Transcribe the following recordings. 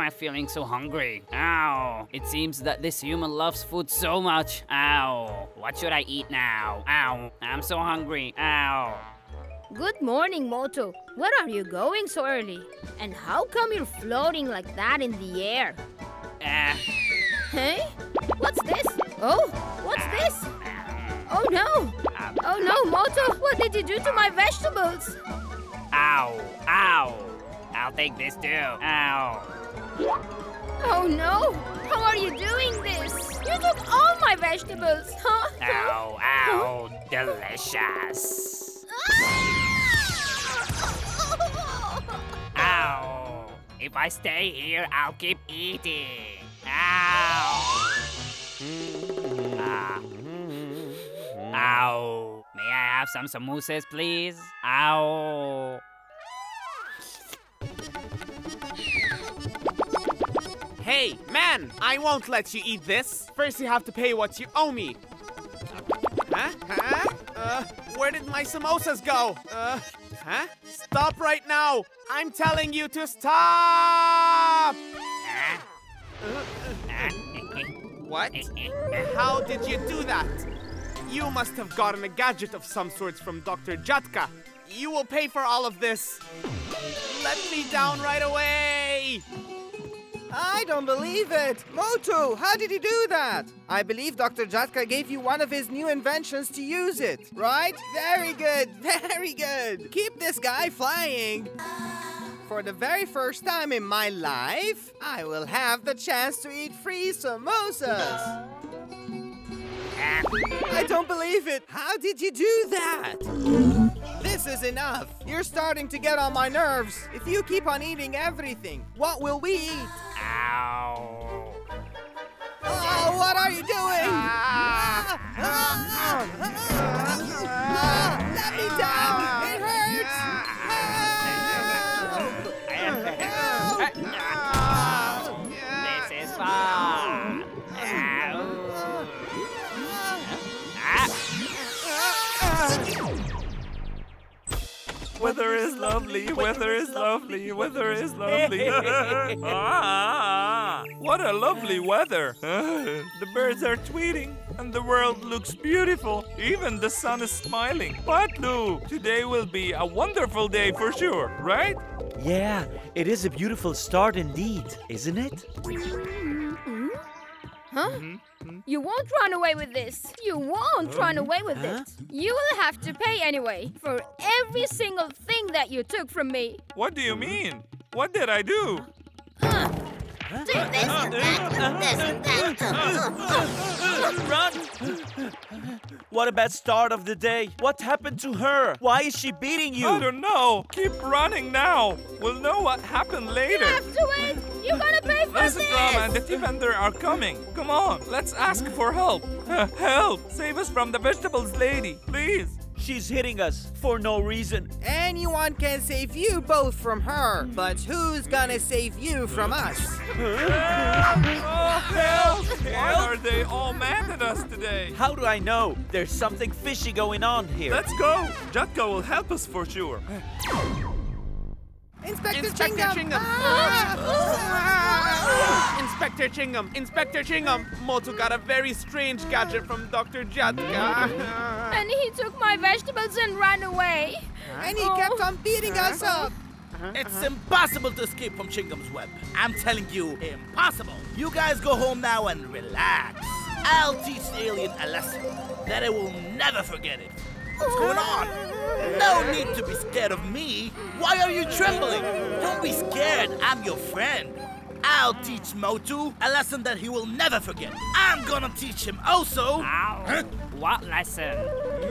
am I feeling so hungry? Ow, it seems that this human loves food so much. Ow, what should I eat now? Ow, I'm so hungry. Ow. Good morning, Motu. Where are you going so early? And how come you're floating like that in the air? Ah, Hey? What's this? Oh, what's this? Oh no! Oh no, Motu! What did you do to my vegetables? ow, ow. I'll take this too. Ow. Oh no! How are you doing this? You took all my vegetables, huh? Ow, ow, delicious. Ow. If I stay here, I'll keep eating. Ow. Ah. Ow. May I have some samosas, please? Ow. Hey, man! I won't let you eat this. First, you have to pay what you owe me. Huh? Huh? Uh, where did my samosas go? Uh, huh? Stop right now! I'm telling you to stop! What? How did you do that? You must have gotten a gadget of some sort from Dr. Jhatka. You will pay for all of this. Let me down right away! I don't believe it! Motu, how did you do that? I believe Dr. Jhatka gave you one of his new inventions to use it, right? Very good, very good. Keep this guy flying. For the very first time in my life, I will have the chance to eat free samosas. I don't believe it. How did you do that? This is enough. You're starting to get on my nerves. If you keep on eating everything, what will we eat? Ow. Weather is lovely, weather is lovely, weather is lovely. ah, what a lovely weather. the birds are tweeting and the world looks beautiful. Even the sun is smiling. Patlu, today will be a wonderful day for sure, right? Yeah, it is a beautiful start indeed, isn't it? Huh? You won't run away with this. You won't oh, run away with Huh? it. You will have to pay anyway for every single thing that you took from me. What do you mean? What did I do? Take this and that and this and that. Run! What a bad start of the day. What happened to her? Why is she beating you? I don't know. Keep running now. We'll know what happened later. You later. have to wait. You're gonna pay for Listen, Drama and the this. tea vendor are coming. Come on, let's ask for help. help! Save us from the vegetables lady, please. She's hitting us for no reason. Anyone can save you both from her, but who's gonna save you from us? Oh, help! Why are they all mad at us today? How do I know? There's something fishy going on here. Let's go. Jhatka will help us for sure. Inspector, Inspector Chingam! Chingam! Ah! Inspector Chingam! Inspector Chingam! Motu got a very strange gadget from Dr. Jhatka. And he took my vegetables and ran away. And he kept oh. on beating us uh-huh. up. Uh-huh. It's uh-huh. impossible to escape from Chingam's web. I'm telling you, impossible. You guys go home now and relax. I'll teach the alien a lesson that I will never forget it. What's going on? No need to be scared of me. Why are you trembling? Don't be scared. I'm your friend. I'll teach Motu a lesson that he will never forget. I'm gonna teach him also. Ow. What lesson?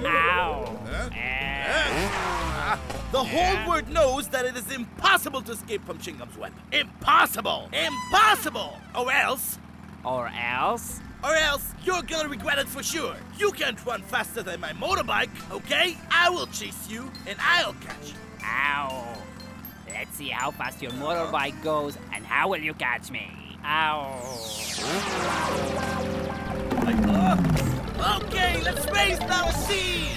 Ow. Eh. The whole world knows that it is impossible to escape from Chingam's web. Impossible! Impossible! Or else, Or else? Or else you're gonna regret it for sure. You can't run faster than my motorbike, okay? I will chase you and I'll catch you. Ow. Let's see how fast your motorbike goes and how will you catch me. Ow. Oh, okay, let's race now, see!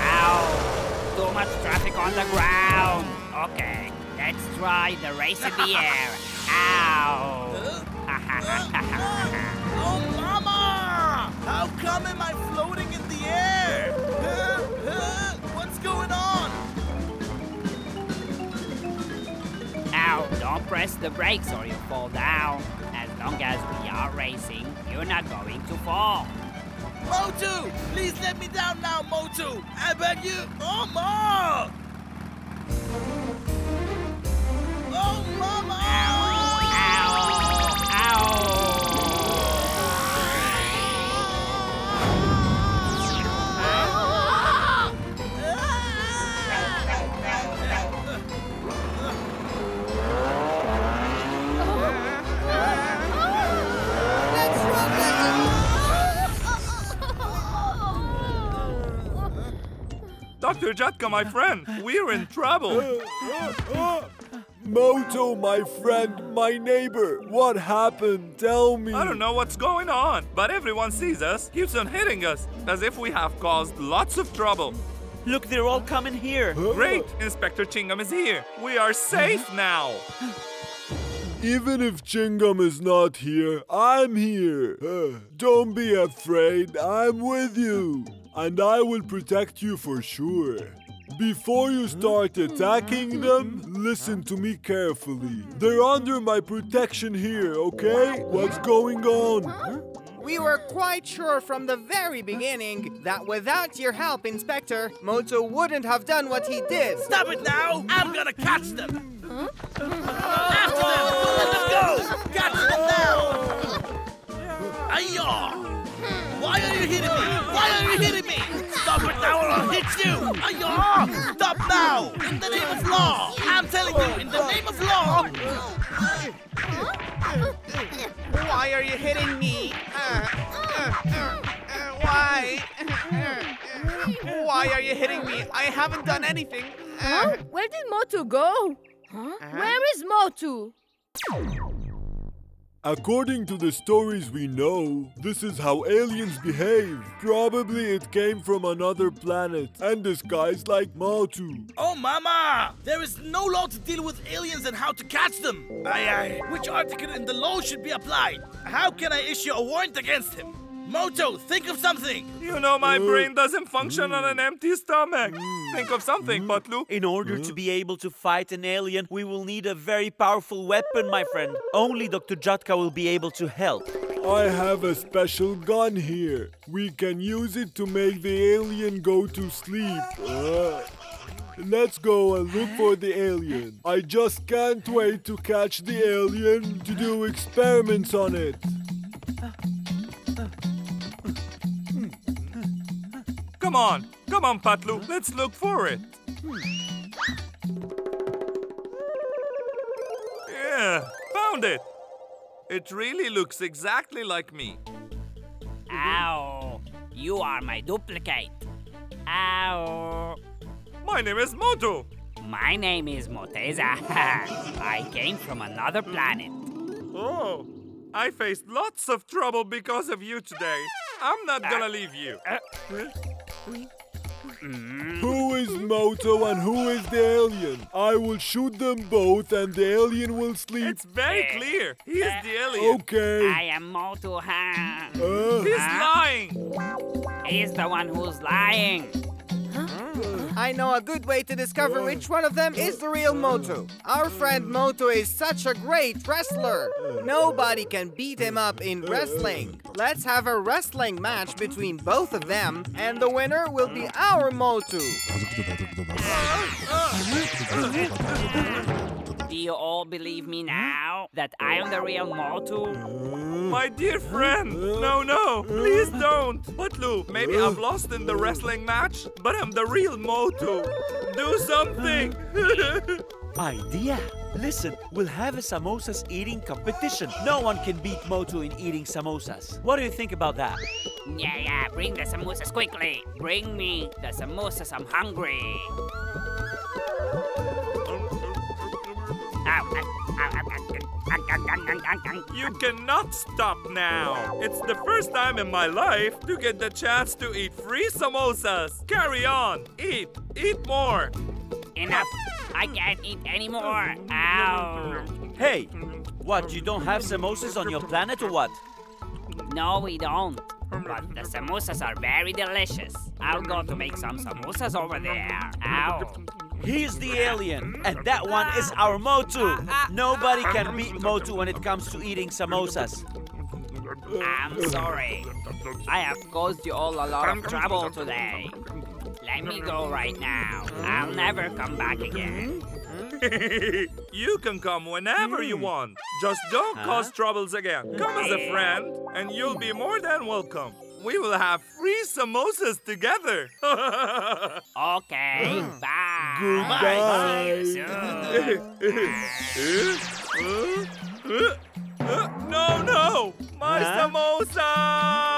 Ow. Too much traffic on the ground. Okay, let's try the race in the air. Ow. Oh, mama! How come am I floating in the air? What's going on? Ow, don't press the brakes or you'll fall down. As long as we are racing, you're not going to fall. Motu! Please let me down now, Motu! I beg you! Oh, ma! Dr. My friend, we're in trouble. Motu, my friend, my neighbor, what happened? Tell me. I don't know what's going on, but everyone sees us, keeps on hitting us, as if we have caused lots of trouble. Look, they're all coming here. Great, Inspector Chingam is here. We are safe now. Even if Chingam is not here, I'm here. Don't be afraid, I'm with you. And I will protect you for sure. Before you start attacking them, listen to me carefully. They're under my protection here, okay? What's going on? We were quite sure from the very beginning that without your help, Inspector, Motu wouldn't have done what he did. Stop it now! I'm gonna catch them! After them! Let them go! Catch them now! Ayo! Why are you hitting me? Why are you hitting me? Stop it now or I'll hit you! Ayo! Stop now! In the name of law! I'm telling you, in the name of law! Why are you hitting me? Uh, uh, uh, why? Why are you hitting me? I haven't done anything. Uh, Huh? Where did Motu go? Huh? Where is Motu? According to the stories we know, this is how aliens behave. Probably it came from another planet and disguised like Motu. Oh, mama! There is no law to deal with aliens and how to catch them. Aye, aye. Which article in the law should be applied? How can I issue a warrant against him? Motu, think of something. You know my uh, brain doesn't function on an mm. empty stomach. Think of something, mm. Patlu. In order to uh. be able to fight an alien, we will need a very powerful weapon, my friend. Only Dr. Jhatka will be able to help. I have a special gun here. We can use it to make the alien go to sleep. Uh, let's go and look for the alien. I just can't wait to catch the alien to do experiments on it. Come on, come on, Patlu. Let's look for it. Yeah, found it. It really looks exactly like me. Ow. You are my duplicate. Ow. My name is Motu. My name is Moteza. I came from another planet. Oh, I faced lots of trouble because of you today. I'm not gonna leave you. Uh, uh, Who is Motu and who is the alien? I will shoot them both and the alien will sleep. It's very clear. He is the alien. Okay. I am Motu Ha. Uh, He's lying. He's the one who's lying. I know a good way to discover which one of them is the real Motu. Our friend Motu is such a great wrestler. Nobody can beat him up in wrestling. Let's have a wrestling match between both of them, and the winner will be our Motu. Do you all believe me now that I am the real Motu? Mm. My dear friend. No, no. Please don't. Patlu, maybe I've lost in the wrestling match, but I'm the real Motu. Do something. idea. Listen, we'll have a samosas eating competition. No one can beat Motu in eating samosas. What do you think about that? Yeah, yeah, bring the samosas quickly. Bring me the samosas, I'm hungry. You cannot stop now. It's the first time in my life to get the chance to eat free samosas. Carry on. Eat. Eat more. Enough. I can't eat anymore. Ow. Hey, what, you don't have samosas on your planet or what? No, we don't. But the samosas are very delicious. I'll go to make some samosas over there. Ow. He's the alien, and that one is our Motu. Nobody can beat Motu when it comes to eating samosas. I'm sorry. I have caused you all a lot of trouble today. Let me go right now. I'll never come back again. you can come whenever you want. Just don't cause troubles again. Come as a friend, and you'll be more than welcome. We will have free samosas together. Okay, hmm. bye. Goodbye. See you soon. no, no! My Huh? samosa!